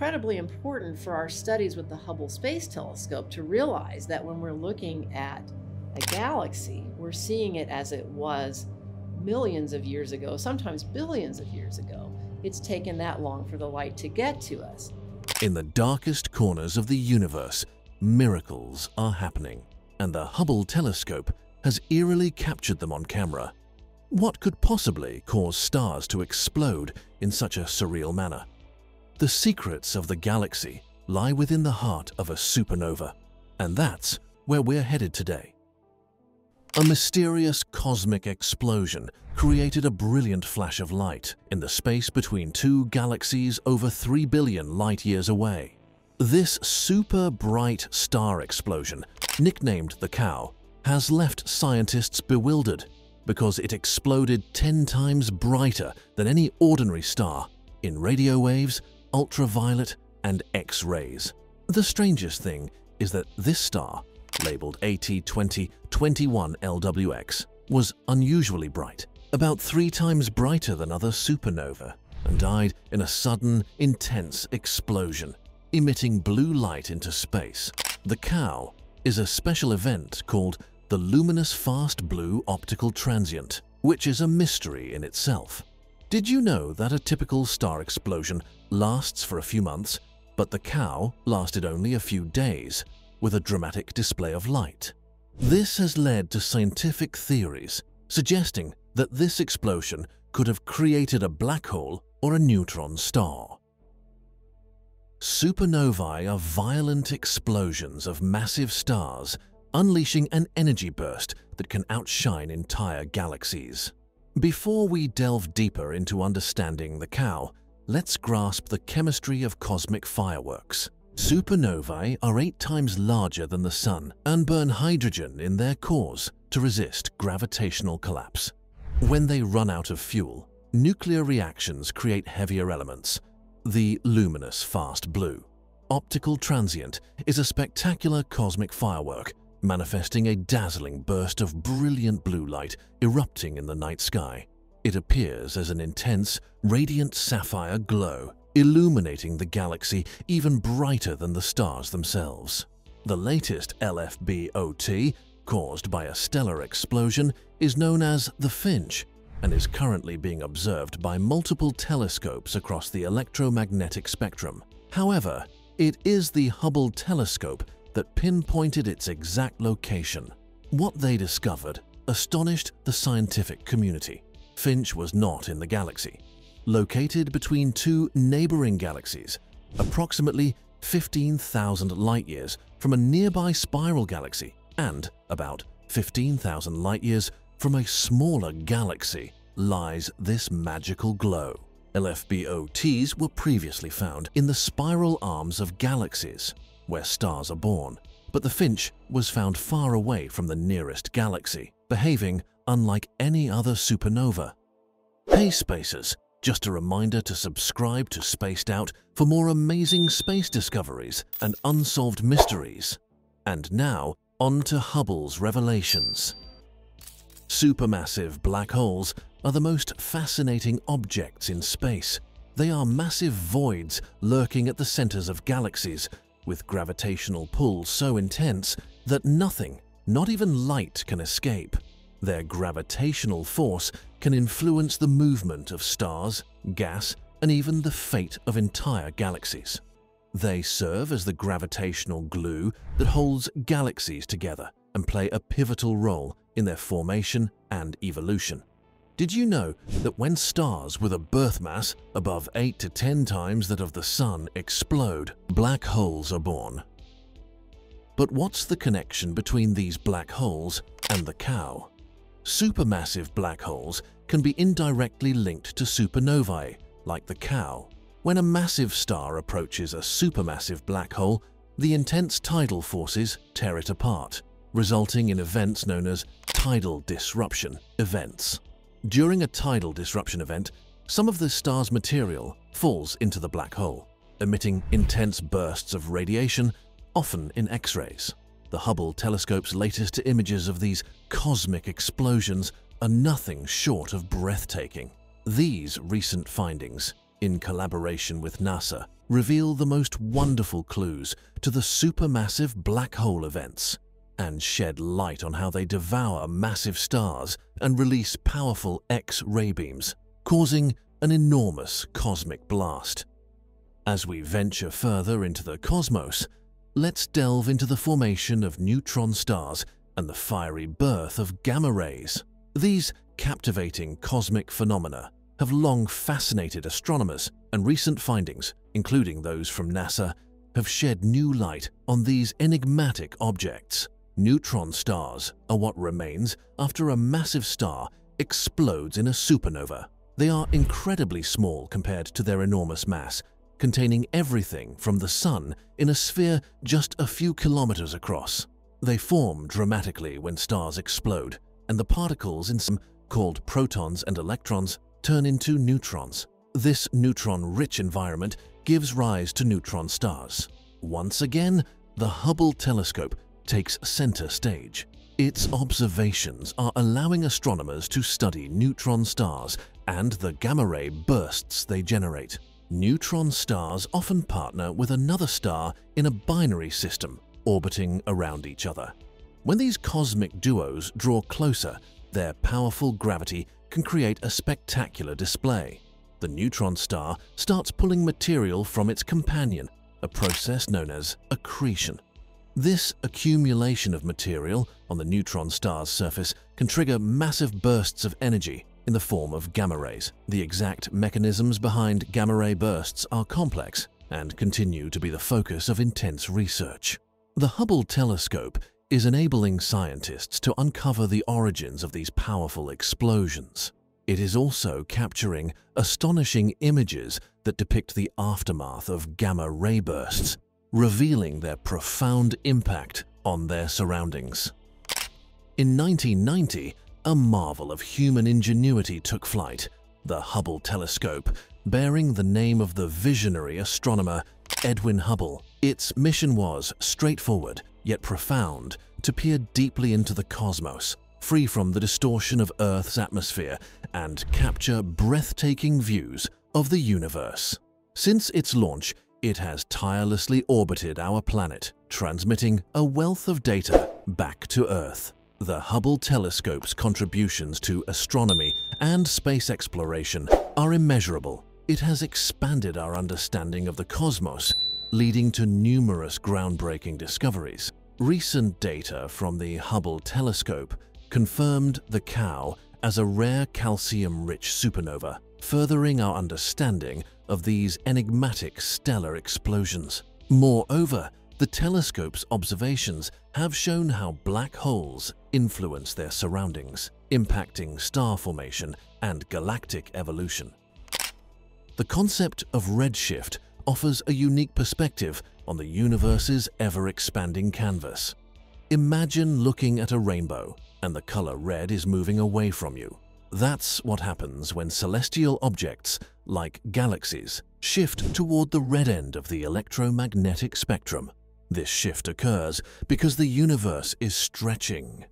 incredibly important for our studies with the Hubble Space Telescope to realize that when we're looking at a galaxy, we're seeing it as it was millions of years ago, sometimes billions of years ago. It's taken that long for the light to get to us. In the darkest corners of the universe, miracles are happening, and the Hubble telescope has eerily captured them on camera. What could possibly cause stars to explode in such a surreal manner? The secrets of the galaxy lie within the heart of a supernova, and that's where we're headed today. A mysterious cosmic explosion created a brilliant flash of light in the space between two galaxies over 3 billion light-years away. This super bright star explosion, nicknamed the Cow, has left scientists bewildered because it exploded 10 times brighter than any ordinary star in radio waves, ultraviolet, and X-rays. The strangest thing is that this star, labeled AT2021LWX, was unusually bright, about three times brighter than other supernova, and died in a sudden, intense explosion, emitting blue light into space. The cow is a special event called the luminous fast blue optical transient, which is a mystery in itself. Did you know that a typical star explosion lasts for a few months, but the cow lasted only a few days, with a dramatic display of light? This has led to scientific theories suggesting that this explosion could have created a black hole or a neutron star. Supernovae are violent explosions of massive stars unleashing an energy burst that can outshine entire galaxies. Before we delve deeper into understanding the cow, let's grasp the chemistry of cosmic fireworks. Supernovae are eight times larger than the Sun and burn hydrogen in their cores to resist gravitational collapse. When they run out of fuel, nuclear reactions create heavier elements, the luminous fast blue. Optical transient is a spectacular cosmic firework manifesting a dazzling burst of brilliant blue light erupting in the night sky. It appears as an intense, radiant sapphire glow, illuminating the galaxy even brighter than the stars themselves. The latest LFBOT, caused by a stellar explosion, is known as the Finch and is currently being observed by multiple telescopes across the electromagnetic spectrum. However, it is the Hubble telescope that pinpointed its exact location. What they discovered astonished the scientific community. Finch was not in the galaxy. Located between two neighboring galaxies, approximately 15,000 light-years from a nearby spiral galaxy and about 15,000 light-years from a smaller galaxy, lies this magical glow. LFBOTs were previously found in the spiral arms of galaxies, where stars are born, but the Finch was found far away from the nearest galaxy, behaving unlike any other supernova. Hey Spacers, just a reminder to subscribe to Spaced Out for more amazing space discoveries and unsolved mysteries. And now, on to Hubble's revelations. Supermassive black holes are the most fascinating objects in space. They are massive voids lurking at the centers of galaxies with gravitational pull so intense that nothing, not even light, can escape. Their gravitational force can influence the movement of stars, gas, and even the fate of entire galaxies. They serve as the gravitational glue that holds galaxies together and play a pivotal role in their formation and evolution. Did you know that when stars with a birth mass above 8 to 10 times that of the Sun explode, black holes are born? But what's the connection between these black holes and the cow? Supermassive black holes can be indirectly linked to supernovae, like the cow. When a massive star approaches a supermassive black hole, the intense tidal forces tear it apart, resulting in events known as tidal disruption events. During a tidal disruption event, some of the star's material falls into the black hole, emitting intense bursts of radiation, often in X-rays. The Hubble telescope's latest images of these cosmic explosions are nothing short of breathtaking. These recent findings in collaboration with NASA, reveal the most wonderful clues to the supermassive black hole events and shed light on how they devour massive stars and release powerful X-ray beams, causing an enormous cosmic blast. As we venture further into the cosmos, let's delve into the formation of neutron stars and the fiery birth of gamma rays. These captivating cosmic phenomena have long fascinated astronomers, and recent findings, including those from NASA, have shed new light on these enigmatic objects. Neutron stars are what remains after a massive star explodes in a supernova. They are incredibly small compared to their enormous mass, containing everything from the Sun in a sphere just a few kilometers across. They form dramatically when stars explode, and the particles in some, called protons and electrons, turn into neutrons. This neutron-rich environment gives rise to neutron stars. Once again, the Hubble telescope takes center stage. Its observations are allowing astronomers to study neutron stars and the gamma-ray bursts they generate. Neutron stars often partner with another star in a binary system orbiting around each other. When these cosmic duos draw closer, their powerful gravity can create a spectacular display. The neutron star starts pulling material from its companion, a process known as accretion. This accumulation of material on the neutron star's surface can trigger massive bursts of energy in the form of gamma rays. The exact mechanisms behind gamma ray bursts are complex and continue to be the focus of intense research. The Hubble telescope is enabling scientists to uncover the origins of these powerful explosions. It is also capturing astonishing images that depict the aftermath of gamma ray bursts, revealing their profound impact on their surroundings. In 1990, a marvel of human ingenuity took flight, the Hubble telescope, bearing the name of the visionary astronomer Edwin Hubble. Its mission was straightforward yet profound to peer deeply into the cosmos, free from the distortion of Earth's atmosphere and capture breathtaking views of the universe. Since its launch, it has tirelessly orbited our planet, transmitting a wealth of data back to Earth. The Hubble telescope's contributions to astronomy and space exploration are immeasurable. It has expanded our understanding of the cosmos, leading to numerous groundbreaking discoveries. Recent data from the Hubble telescope confirmed the Cow as a rare calcium-rich supernova, furthering our understanding of these enigmatic stellar explosions. Moreover, the telescope's observations have shown how black holes influence their surroundings, impacting star formation and galactic evolution. The concept of redshift offers a unique perspective on the universe's ever-expanding canvas. Imagine looking at a rainbow and the color red is moving away from you. That's what happens when celestial objects, like galaxies, shift toward the red end of the electromagnetic spectrum. This shift occurs because the universe is stretching.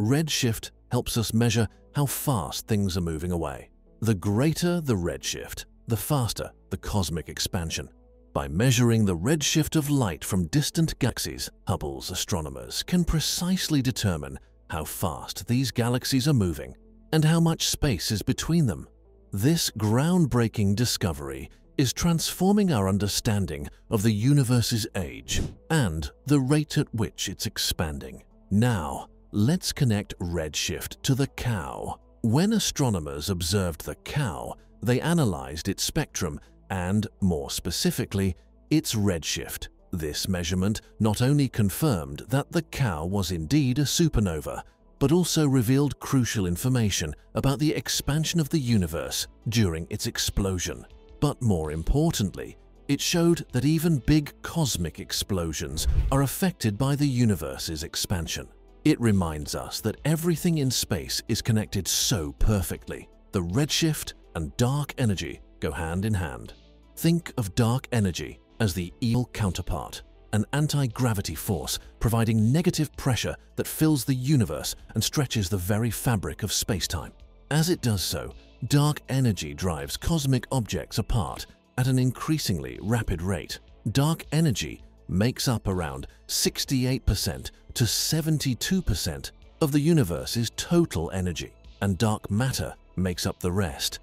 Redshift helps us measure how fast things are moving away. The greater the redshift, the faster the cosmic expansion. By measuring the redshift of light from distant galaxies, Hubble's astronomers can precisely determine how fast these galaxies are moving and how much space is between them. This groundbreaking discovery is transforming our understanding of the universe's age and the rate at which it's expanding. Now, let's connect redshift to the cow. When astronomers observed the cow, they analyzed its spectrum and, more specifically, its redshift. This measurement not only confirmed that the cow was indeed a supernova, but also revealed crucial information about the expansion of the universe during its explosion. But more importantly, it showed that even big cosmic explosions are affected by the universe's expansion. It reminds us that everything in space is connected so perfectly. The redshift and dark energy go hand in hand. Think of dark energy as the evil counterpart, an anti-gravity force providing negative pressure that fills the universe and stretches the very fabric of spacetime. As it does so, Dark energy drives cosmic objects apart at an increasingly rapid rate. Dark energy makes up around 68% to 72% of the universe's total energy, and dark matter makes up the rest.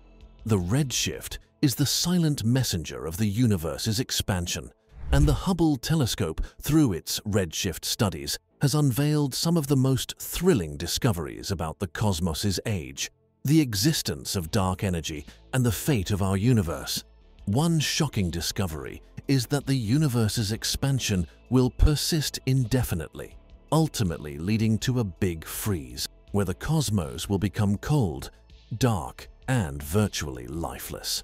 The redshift is the silent messenger of the universe's expansion, and the Hubble telescope, through its redshift studies, has unveiled some of the most thrilling discoveries about the cosmos's age, the existence of dark energy and the fate of our universe. One shocking discovery is that the universe's expansion will persist indefinitely, ultimately leading to a big freeze, where the cosmos will become cold, dark, and virtually lifeless.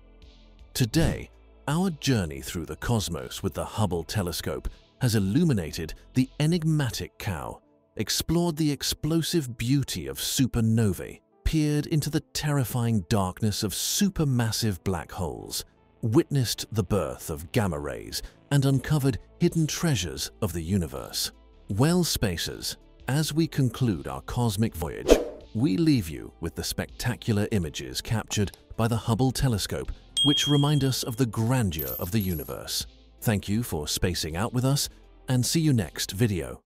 Today, our journey through the cosmos with the Hubble telescope has illuminated the enigmatic cow, explored the explosive beauty of supernovae, peered into the terrifying darkness of supermassive black holes, witnessed the birth of gamma rays, and uncovered hidden treasures of the universe. Well, spacers, as we conclude our cosmic voyage, we leave you with the spectacular images captured by the Hubble telescope which remind us of the grandeur of the universe. Thank you for spacing out with us and see you next video.